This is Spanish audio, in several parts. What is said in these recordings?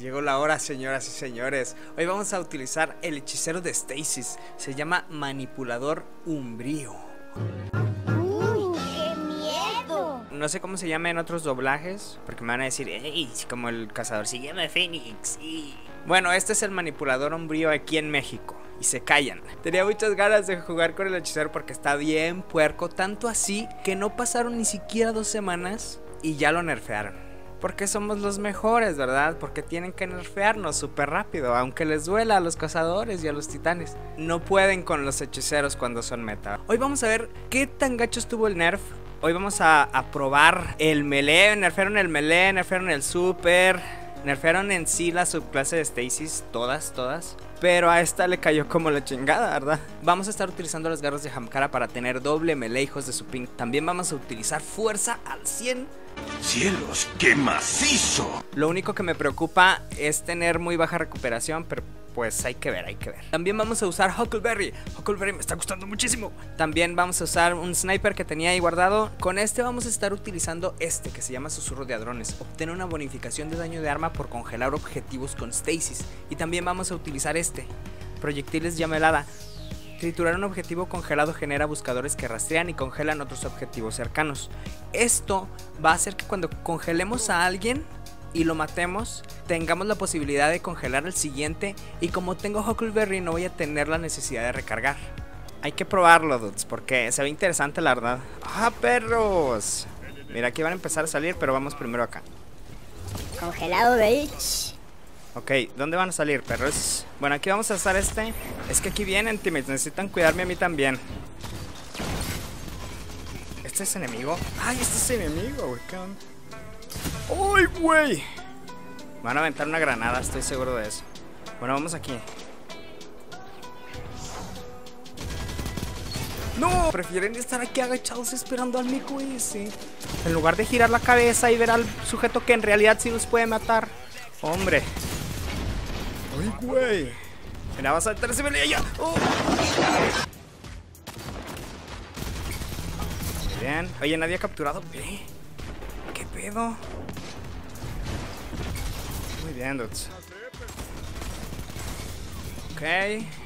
Llegó la hora, señoras y señores. Hoy vamos a utilizar el hechicero de Stasis. Se llama Manipulador Umbrío. ¡Uy, qué miedo! No sé cómo se llama en otros doblajes, porque me van a decir, ¡Ey! Como el cazador, se llama Fénix. y-". Bueno, este es el manipulador umbrío aquí en México. Y se callan. Tenía muchas ganas de jugar con el hechicero porque está bien puerco. Tanto así que no pasaron ni siquiera dos semanas y ya lo nerfearon. Porque somos los mejores, ¿verdad? Porque tienen que nerfearnos súper rápido, aunque les duela a los cazadores y a los titanes. No pueden con los hechiceros cuando son meta. Hoy vamos a ver qué tan gacho estuvo el nerf. Hoy vamos a, probar el melee. Nerfearon el melee, nerfearon el super. Nerfearon en sí la subclase de Stasis, todas, todas. Pero a esta le cayó como la chingada, ¿verdad? Vamos a estar utilizando las garras de Hamkara para tener doble melee, hijos de su ping. También vamos a utilizar fuerza al 100 ¡Cielos, qué macizo! Lo único que me preocupa es tener muy baja recuperación, pero pues hay que ver, hay que ver. También vamos a usar Huckleberry. Huckleberry me está gustando muchísimo. También vamos a usar un sniper que tenía ahí guardado. Con este vamos a estar utilizando este que se llama Susurro de Hadrones. Obtiene una bonificación de daño de arma por congelar objetivos con stasis. Y también vamos a utilizar este, Proyectiles Llama Helada. Triturar un objetivo congelado genera buscadores que rastrean y congelan otros objetivos cercanos. Esto va a hacer que cuando congelemos a alguien y lo matemos, tengamos la posibilidad de congelar al siguiente y como tengo Huckleberry no voy a tener la necesidad de recargar. Hay que probarlo, dudes, porque se ve interesante la verdad. ¡Ah, perros! Mira, aquí van a empezar a salir, pero vamos primero acá. Congelado, bitch. Ok, ¿dónde van a salir, perros? Bueno, aquí vamos a usar este. Es que aquí vienen, teammates. Necesitan cuidarme a mí también. ¿Este es enemigo? ¡Ay, este es enemigo, güey! ¡Ay, güey! Van a aventar una granada, estoy seguro de eso. Bueno, vamos aquí. No, prefieren estar aquí agachados esperando al mico ese. En lugar de girar la cabeza y ver al sujeto que en realidad sí los puede matar. Hombre. Ay, güey. Mira, vas a meter ese pelea ya. Oh. Bien. Oye, nadie ha capturado. ¿Eh? ¿Qué pedo? Muy bien, dudes. Ok.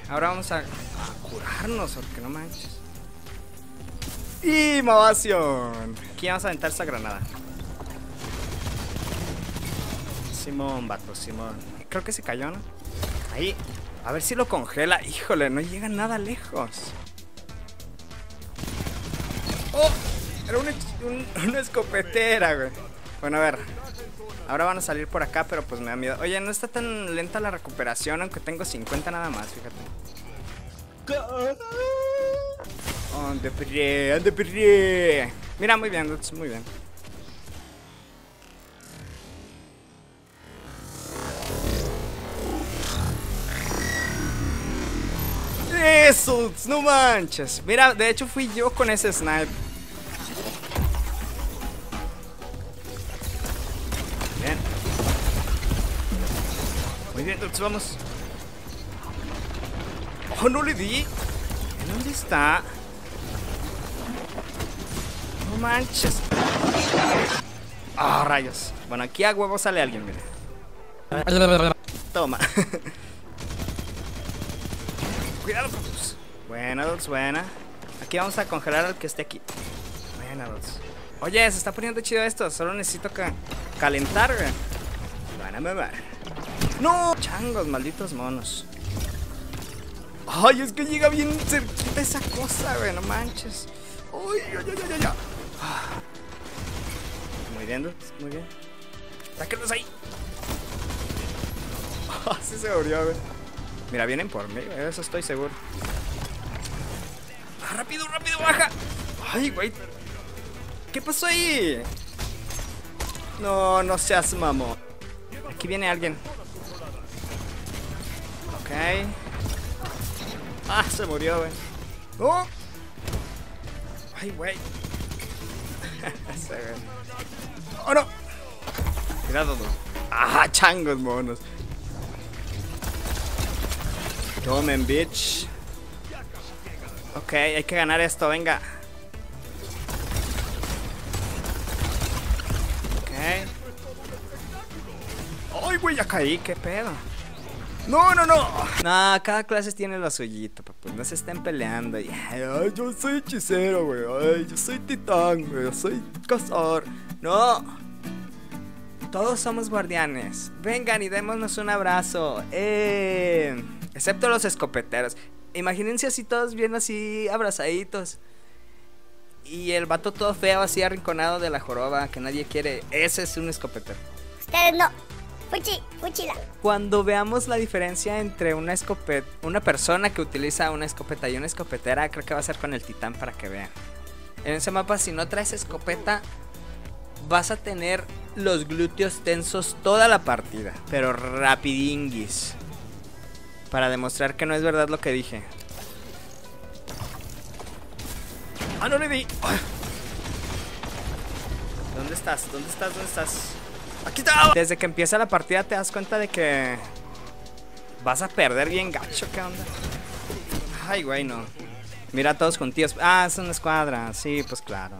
Ahora vamos a, a curarnos, porque no manches. ¡Y Mavación! Aquí vamos a aventar esa granada. Simón, vato, Simón. Creo que se cayó, ¿no? Ahí. A ver si lo congela. Híjole, no llega nada lejos. ¡Oh! Era una, un- una escopetera, güey. Bueno, a ver. Ahora van a salir por acá, pero pues me da miedo. Oye, no está tan lenta la recuperación, aunque tengo 50 nada más, fíjate. Ande perre, ande perre. Mira, muy bien, muy bien. No manches. Mira, de hecho fui yo con ese snipe. Bien. Muy bien, vamos. Oh, no le di. ¿En dónde está? No manches. Ah, rayos. Bueno, aquí a huevo sale alguien, mira. Toma. Cuidado. Buena, Dots, buena. Aquí vamos a congelar al que esté aquí. Buena, Dots. Oye, se está poniendo chido esto. Solo necesito ca- calentar, güey. Van a mamar. ¡No! Changos, malditos monos. Ay, es que llega bien cerquita esa cosa, güey. No manches. Ay, ay, ay, ay, ay. Ah. Muy bien, Dots, muy bien. Sáquenlos ahí. Ah, sí se murió, güey. Mira, vienen por mí, eso estoy seguro. Ah, rápido, rápido, baja. Ay, güey. ¿Qué pasó ahí? No, no seas mamón. Aquí viene alguien. Ok. Ah, se murió, güey. ¡Oh! Ay, güey. ¡Oh, no! Cuidado, no. ¡Ah, changos, monos! Tomen, bitch. Ok, hay que ganar esto, venga. Ok. ¡Ay, güey, ya caí, qué pedo. No, no, no. No, cada clase tiene lo suyito, papá. No se estén peleando. Ay, yo soy hechicero, güey. Ay, yo soy titán, güey. Yo soy cazador. No. Todos somos guardianes. Vengan y démonos un abrazo. Eh, excepto los escopeteros. Imagínense así todos bien así abrazaditos. Y el vato todo feo así arrinconado de la joroba que nadie quiere. Ese es un escopetero. Ustedes no. Fuchi, fuchila. Cuando veamos la diferencia entre una escopeta, una persona que utiliza una escopeta y una escopetera, creo que va a ser con el titán para que vean. En ese mapa, si no traes escopeta, vas a tener los glúteos tensos toda la partida, pero rapidinguis. Para demostrar que no es verdad lo que dije. Ah, no le di. Ah. ¿Dónde estás? ¿Dónde estás? ¿Dónde estás? Aquí está. Desde que empieza la partida te das cuenta de que vas a perder bien gacho, ¿qué onda? Ay, güey, no. Mira todos juntitos. Ah, es una escuadra. Sí, pues claro.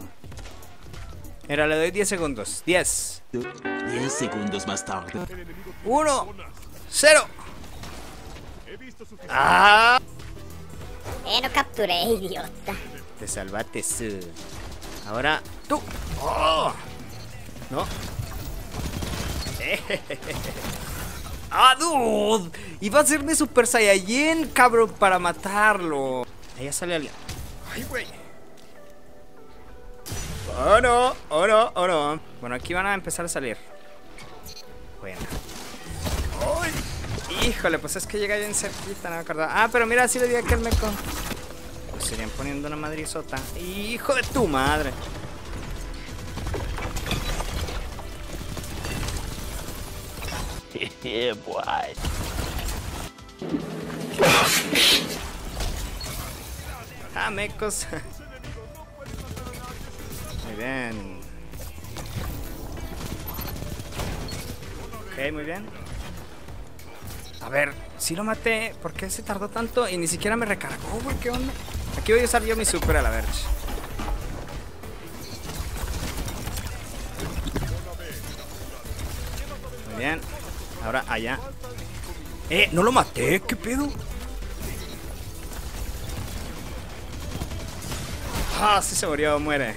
Mira, le doy 10 segundos. 10. 10 segundos más tarde. 1. 0. Ah. Eh, no capturé, idiota. Te salvaste. su. Ahora tú. ¡Oh! No. ¡Ah, dude! Iba a hacerme Super Saiyajin, cabrón, para matarlo. Ahí ya sale alguien. ¡Ay, güey! ¡Oh, no! ¡Oh, no! ¡Oh, no! Bueno, aquí van a empezar a salir. Bueno. Híjole, pues es que llega bien cerquita, no me acordaba. Ah, pero mira, sí le di a aquel meco. Pues serían poniendo una madrizota. ¡Hijo de tu madre! yeah, boy. Ah, mecos. Muy bien. Ok, muy bien. A ver, si lo maté, ¿por qué se tardó tanto? Y ni siquiera me recargó, güey, ¿qué onda? Aquí voy a usar yo mi super a la verge. Muy bien. Ahora allá. Eh, no lo maté, ¿qué pedo? Ah, sí se murió, muere.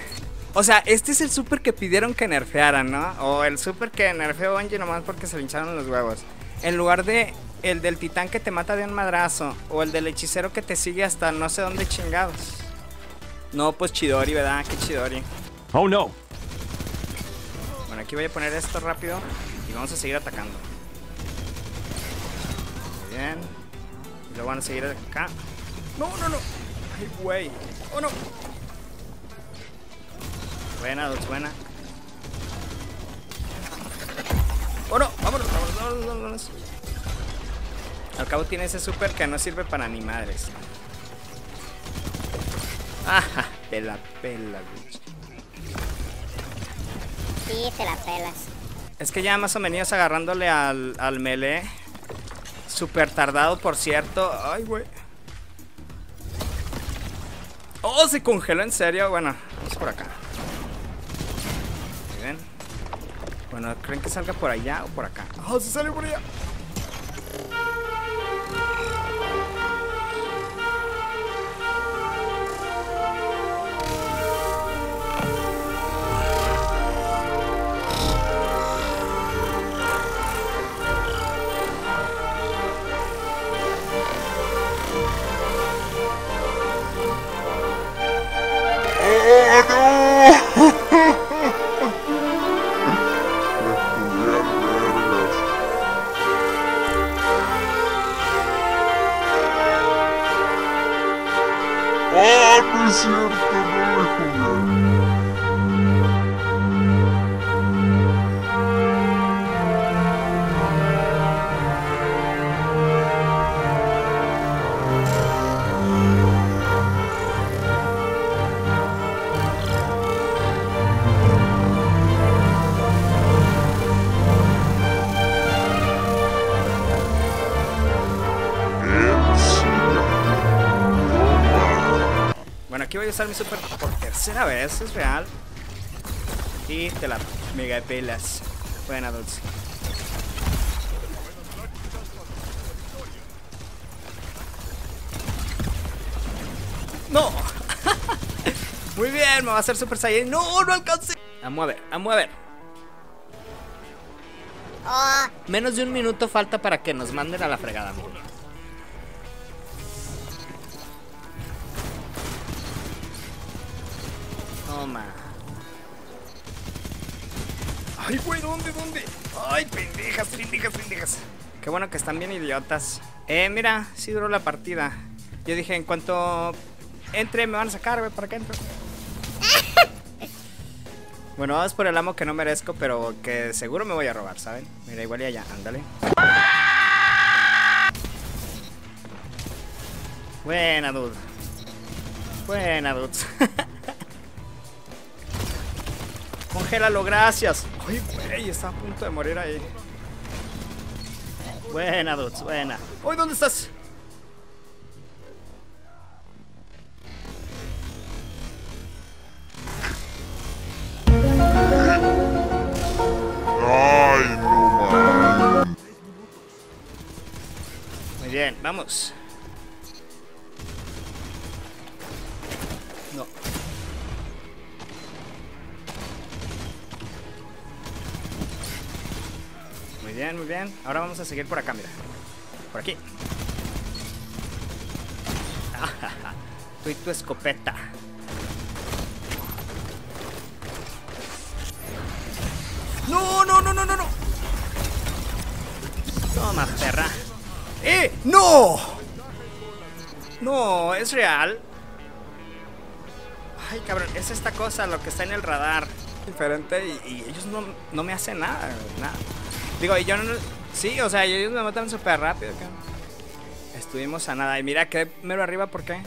O sea, este es el super que pidieron que nerfearan, ¿no? O el super que nerfeó Bungie nomás porque se le hincharon los huevos. En lugar de el del titán que te mata de un madrazo. O el del hechicero que te sigue hasta no sé dónde chingados. No, pues Chidori, ¿verdad? Qué Chidori. Oh no. Bueno, aquí voy a poner esto rápido. Y vamos a seguir atacando. Muy bien. Y lo van a seguir acá. No, no, no. Ay, güey. Oh, no. Buena, dos, buena. Oh, no. Vámonos, vámonos, vámonos, vámonos. Al cabo tiene ese super que no sirve para ni madres. Ajá, te la pela, bitch. Sí, te la pelas. Es que ya más o menos agarrándole al, al melee. Super tardado, por cierto. Ay, güey. Oh, se congeló en serio. Bueno, vamos por acá. Muy bien. Bueno, ¿creen que salga por allá o por acá? Oh, se sale por allá. Ah, no mi super por tercera vez, es real. Y te la mega pelas. Buena, Dulce. ¡No! Muy bien, me va a hacer Super Saiyan. ¡No, no alcancé! A ver, a ver. Ah. Menos de un minuto falta para que nos manden a la fregada, amigo. Toma. Ay, güey, ¿dónde, dónde? Ay, pendejas, pendejas, pendejas. Qué bueno que están bien idiotas. Eh, mira, sí duró la partida. Yo dije, en cuanto entre, me van a sacar, güey, para que entre. Bueno, vamos por el amo que no merezco, pero que seguro me voy a robar, ¿saben? Mira, igual y allá, ándale. Buena, dude. Buena, dudes. Congélalo, gracias. Ay, güey, está a punto de morir ahí. Buena, dudes, buena. Uy, ¿dónde estás? Ay, no man. Muy bien, vamos. Bien. Ahora vamos a seguir por acá, mira. Por aquí. Tú y tu escopeta. No, no, no, no, no, no. Toma, perra. ¡Eh! ¡No! No, es real. Ay, cabrón, es esta cosa lo que está en el radar. Diferente y, y ellos no, no me hacen nada, nada. Digo, y yo no. Sí, o sea, ellos me matan súper rápido, cabrón. Estuvimos a nada. Y mira, que mero arriba, ¿por qué?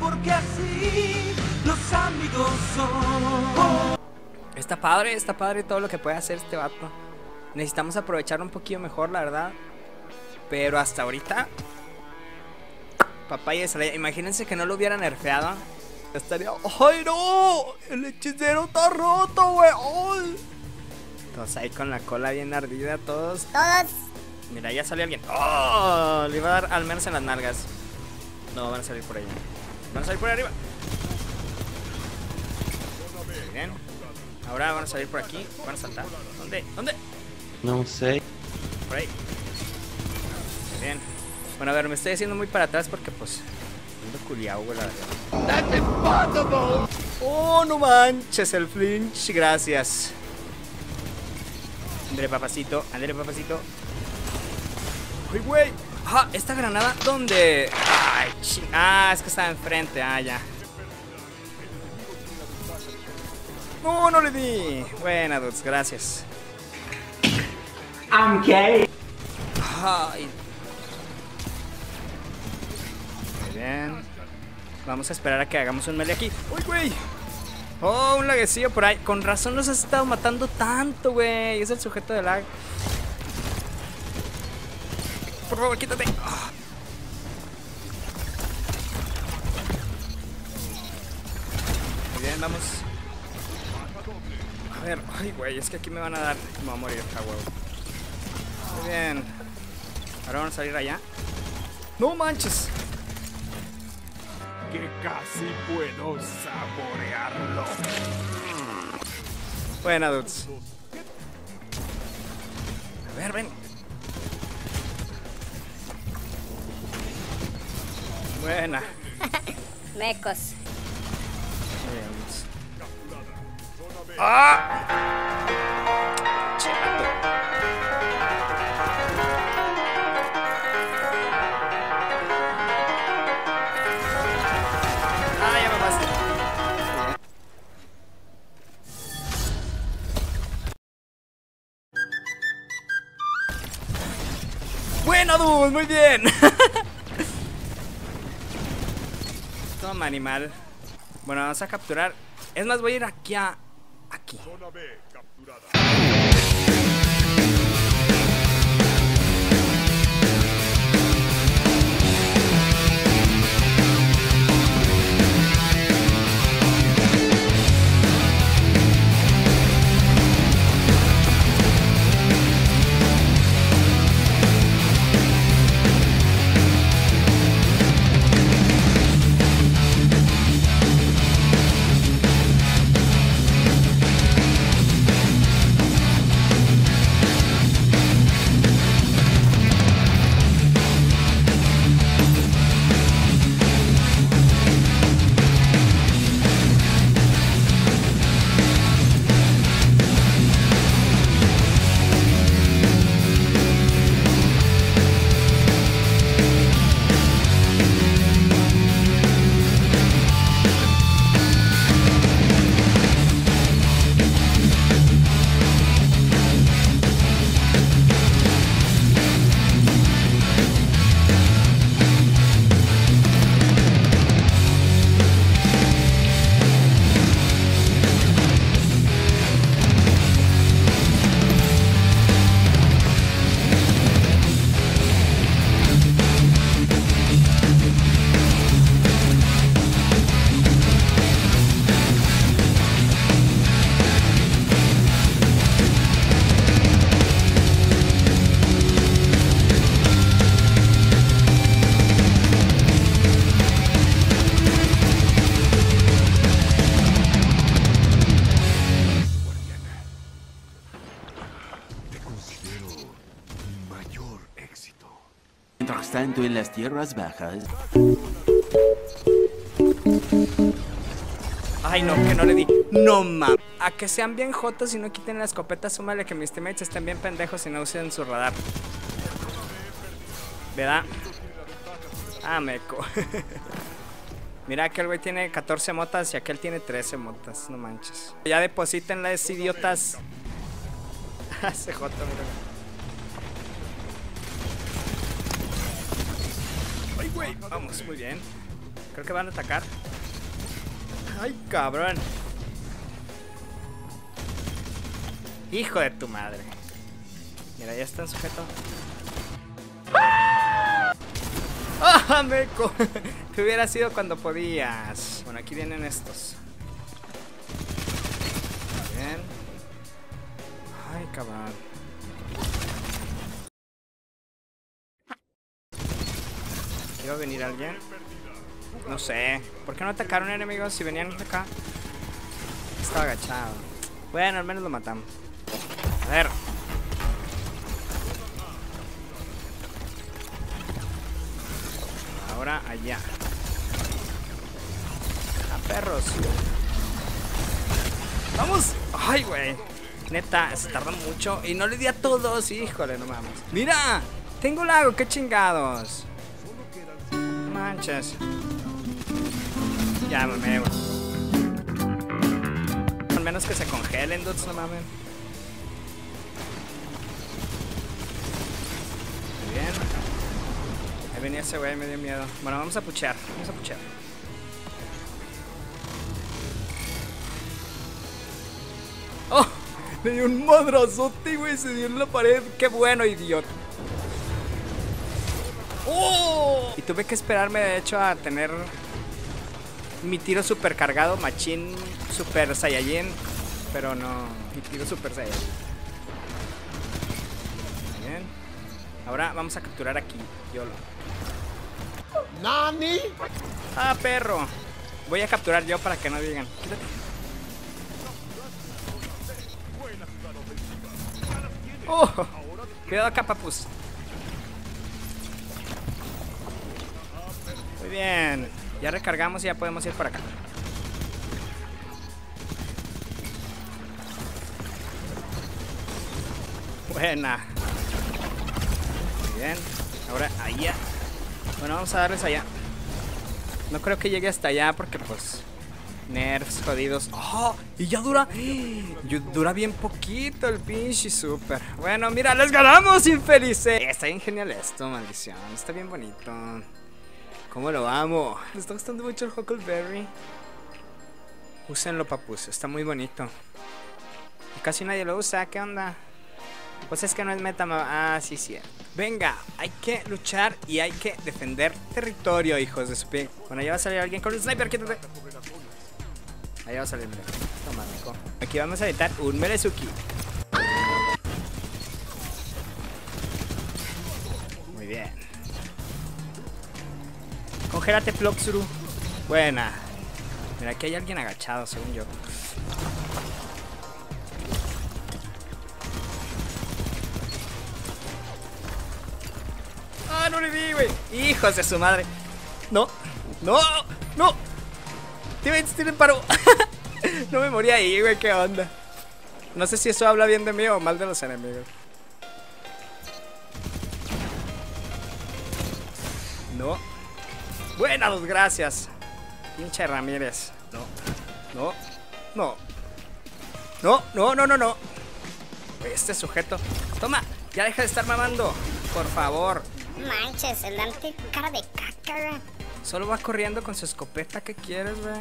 Porque así los amigos son. Está padre, está padre todo lo que puede hacer este vato. Necesitamos aprovechar un poquito mejor, la verdad. Pero hasta ahorita. Papaya Celaya. Imagínense que no lo hubieran nerfeado. Estaría. ¡Ay, no! El hechicero está roto, güey. ¡Ay! Todos ahí con la cola bien ardida, todos. todos. Mira, ya salió alguien. ¡Oh! Le iba a dar al menos en las nalgas. No, van a salir por ahí. Van a salir por arriba. Muy bien. Ahora van a salir por aquí. Van a saltar. ¿Dónde? ¿Dónde? No sé. Por ahí. Muy bien. Bueno, a ver, me estoy haciendo muy para atrás porque, pues. Ando culiao, güey, la verdad. ¡Oh, no manches! El flinch. Gracias. André, papacito. André, papacito. ¡Ay, güey! ¡Ah! ¿Esta granada dónde? ¡Ay, chi- Ah, es que estaba enfrente. Ah, ya. No, no le di. Buena, dudes, gracias. I'm gay. Ay. Muy bien. Vamos a esperar a que hagamos un melee aquí. ¡Uy, güey! Oh, un laguecillo por ahí. Con razón nos has estado matando tanto, güey. Es el sujeto de lag. Por favor, quítate. Ah. Muy bien, vamos. A ver, ay, güey, es que aquí me van a dar. Me voy a morir, a huevo. Muy bien. Ahora vamos a salir allá. ¡No manches! Que casi puedo saborearlo. Buena, dudes. A ver, ven. Buena. Mecos. Muy bien, dudes. ¡Ah! Muy bien. Toma, animal. Bueno, vamos a capturar. Es más, voy a ir aquí a. Aquí. Zona B capturada. En las tierras bajas, Ay, no, que no le di. No mames. A que sean bien jotos y no quiten la escopeta, súmale que mis teammates estén bien pendejos y no usen su radar. ¿Verdad? Ah, meco. Mira, aquel güey tiene 14 motas y aquel tiene 13 motas. No manches. Ya deposítenlas, idiotas. CJ, mira. Ay, güey. Vamos, muy bien. Creo que van a atacar. Ay, cabrón. Hijo de tu madre. Mira, ya está en sujeto. ¡Ah, meco! Te hubiera sido cuando podías. Bueno, aquí vienen estos. Bien. Ay, cabrón. ¿Iba a venir alguien? No sé. ¿Por qué no atacaron enemigos si venían acá? Estaba agachado. Bueno, al menos lo matamos. A ver. Ahora allá. A perros. ¡Vamos! ¡Ay, güey! Neta, se tarda mucho. Y no le di a todos. Híjole, no mames. ¡Mira! Tengo lago, qué chingados. Ya, me güey. Al menos que se congelen, dudes, no mames. Muy bien. Ahí venía ese güey, me dio miedo. Bueno, vamos a puchear. Vamos a puchear. ¡Oh! Le dio un madrazote, güey. Se dio en la pared. ¡Qué bueno, idiota! ¡Oh! Y tuve que esperarme, de hecho, a tener mi tiro super cargado, machín super saiyajin. Pero no, mi tiro super saiyajin. Bien. Ahora vamos a capturar aquí, YOLO. ¿Nani? Ah, perro. Voy a capturar yo para que no digan. Quítate. Oh, cuidado acá, papus. Muy bien. Ya recargamos y ya podemos ir por acá. Buena. Muy bien. Ahora allá. Bueno, vamos a darles allá. No creo que llegue hasta allá porque pues nerfs jodidos. ¡Oh! Y ya dura. ¡Y Dura bien poquito el pinche super. Bueno, mira, les ganamos, infelices. Está bien genial esto, maldición. Está bien bonito. ¿Cómo lo amo? ¿Les está gustando mucho el Huckleberry? Úsenlo, papus. Está muy bonito. Y casi nadie lo usa. ¿Qué onda? Pues es que no es meta. Ah, sí, sí. Venga, hay que luchar y hay que defender territorio, hijos de su pin. Bueno, ya va a salir alguien con el sniper. Quítate. Ahí va a salir, mira. Toma. Aquí vamos a editar un Merezuki. Muy bien. Congélate, Floxuru. Buena. Mira, aquí hay alguien agachado, según yo. ¡Ah, no le di, güey! ¡Hijos de su madre! ¡No! ¡No! ¡No! Teammates tienen paro. no me morí ahí, güey, qué onda. No sé si eso habla bien de mí o mal de los enemigos. Buena, dos gracias. Pinche Ramírez. No. No. No. No, no, no, no, no. Este sujeto. Toma, ya deja de estar mamando. Por favor. Manches, el Dante cara de caca. Solo va corriendo con su escopeta. ¿Qué quieres, güey?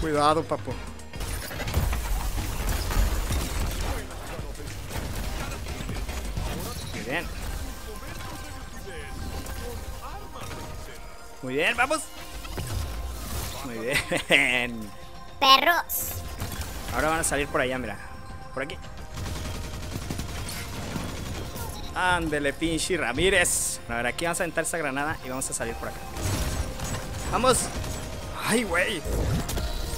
Cuidado, papu. Muy bien. Muy bien, vamos. Muy bien. Perros. Ahora van a salir por allá, mira. Por aquí. Ándele, pinche Ramírez. A ver, aquí vamos a aventar esa granada y vamos a salir por acá. ¡Vamos! ¡Ay, güey!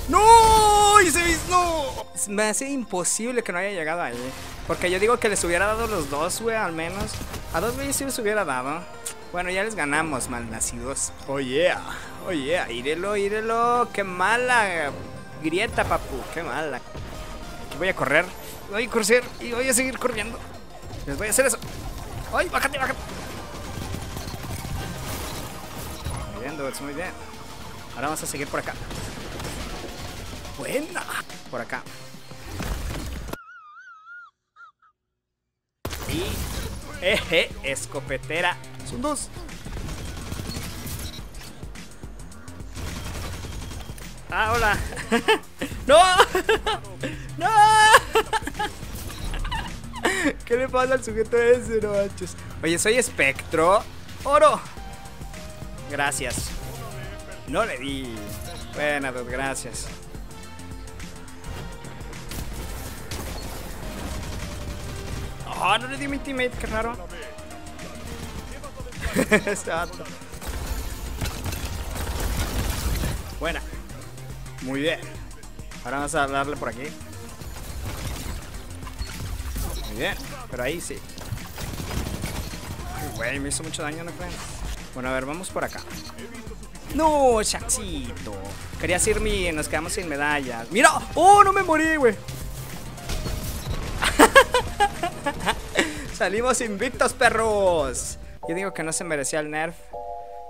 ¡No! ¡Y se vis- ¡No! Me hace imposible que no haya llegado ahí. Porque yo digo que les hubiera dado los dos, güey, al menos. A dos güeyes sí les hubiera dado. Bueno, ya les ganamos, malnacidos. Oh yeah, oh yeah, írelo, írelo. Qué mala grieta, papu, qué mala. Aquí voy a correr, voy a correr y voy a seguir corriendo. Les voy a hacer eso. ¡Ay, bájate, bájate! Muy bien, dudes, muy bien. Ahora vamos a seguir por acá. Buena. Por acá. Y... Eje, escopetera. Son dos. Ah, hola. ¡No! ¡No! ¿Qué le pasa al sujeto ese, no manches? Oye, soy espectro. ¡Oro! Gracias. No le di. Buena, dos, gracias. Oh, no le di mi teammate, qué raro. Este vato. Buena. Muy bien. Ahora vamos a darle por aquí. Muy bien. Pero ahí sí. Ay, güey, me hizo mucho daño, ¿no creen? Bueno, a ver, vamos por acá. No, Shaxito. Querías ir mi. Nos quedamos sin medallas. ¡Mira! ¡Oh, no me morí, güey! Salimos invictos, perros. Yo digo que no se merecía el nerf.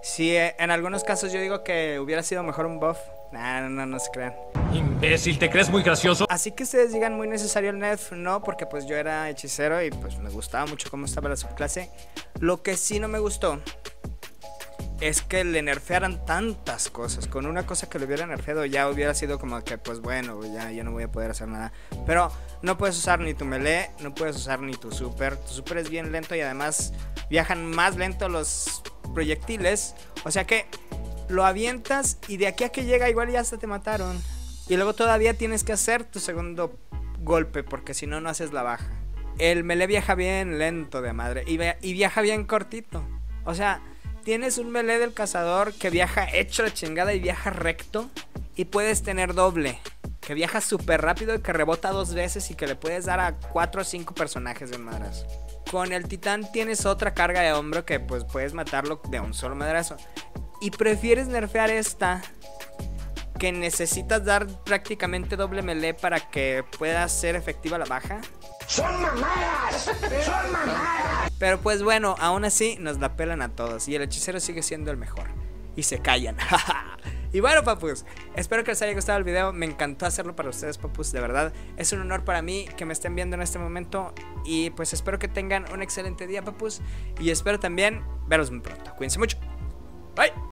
Sí, eh, en algunos casos yo digo que hubiera sido mejor un buff. Nah, no, no, no se crean. Imbécil, ¿te crees muy gracioso? Así que ustedes digan muy necesario el nerf, no, porque pues yo era hechicero y pues me gustaba mucho cómo estaba la subclase. Lo que sí no me gustó es que le nerfearan tantas cosas. Con una cosa que le hubiera nerfeado ya hubiera sido como que, pues bueno, ya, no voy a poder hacer nada. Pero no puedes usar ni tu melee, no puedes usar ni tu super. Tu super es bien lento y además viajan más lento los proyectiles. O sea que lo avientas y de aquí a que llega igual ya hasta te mataron. Y luego todavía tienes que hacer tu segundo golpe porque si no, no haces la baja. El melee viaja bien lento de madre y viaja bien cortito. O sea, tienes un melee del cazador que viaja hecho la chingada y viaja recto. Y puedes tener doble. Que viaja súper rápido y que rebota dos veces y que le puedes dar a cuatro o cinco personajes de madrazo. Con el titán tienes otra carga de hombro que pues puedes matarlo de un solo madrazo. Y prefieres nerfear esta que necesitas dar prácticamente doble melee para que pueda ser efectiva la baja. Pero pues bueno, aún así nos la pelan a todos y el hechicero sigue siendo el mejor. Y se callan. y bueno, papus, espero que les haya gustado el video. Me encantó hacerlo para ustedes, papus, de verdad. Es un honor para mí que me estén viendo en este momento. Y pues espero que tengan un excelente día, papus. Y espero también veros muy pronto. Cuídense mucho. Bye.